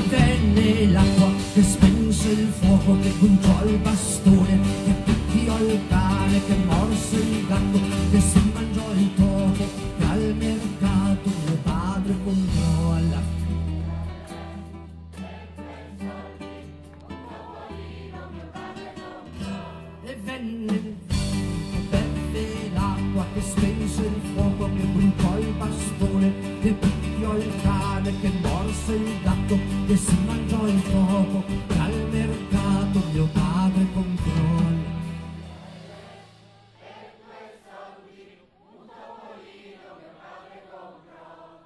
venne l'acqua che spense il fuoco, che bruciò il bastone, che picchiò il cane, che morse il gatto, che si mangiò il topo, che al mercato mio padre comprò alla fine. E venne il l'acqua, che spense il fuoco, che bruciò il bastone, che picchiò il cane, che morse il gatto, che si mangiò il topo, al mercato mio padre comprò.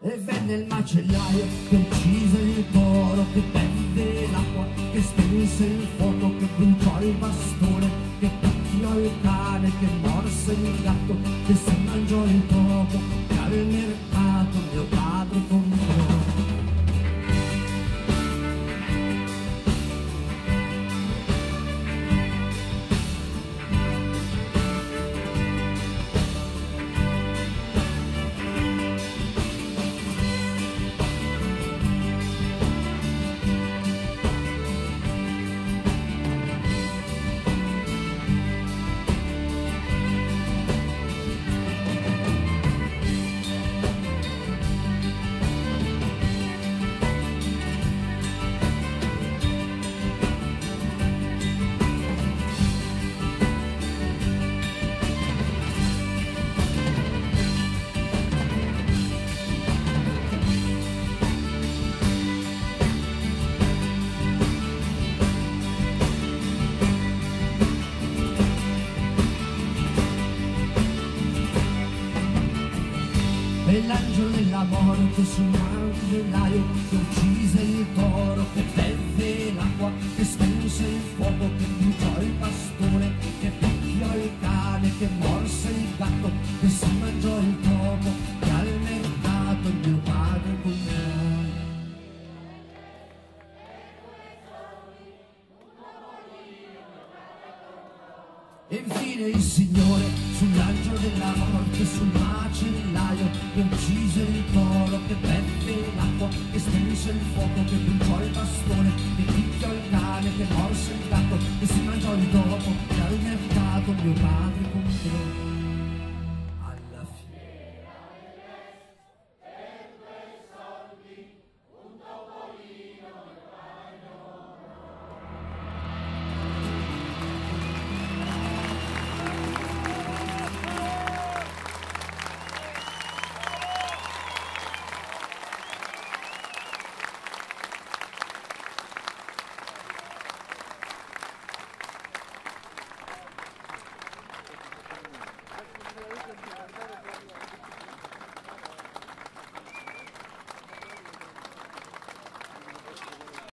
E venne il macellaio che uccise il toro, che beve l'acqua, che spense il fuoco, che bruciò il bastone, che picchiò il cane, che morse il gatto, che si E l'angelo della morte sul macellaio che uccise il toro, che beve l'acqua, che spense il fuoco, che bruciò il pastore, che picchiò il cane, che morse il gatto, che si mangiò il topo, che al mercato mio padre comprò. E infine il Signore sull'angelo della morte, sul macellaio che uccise il toro, che beve l'acqua, che spense il fuoco, che bruciò il bastone, che picchiò il cane, che morse il gatto, che si mangiò il topo, che al mercato mio padre comprò.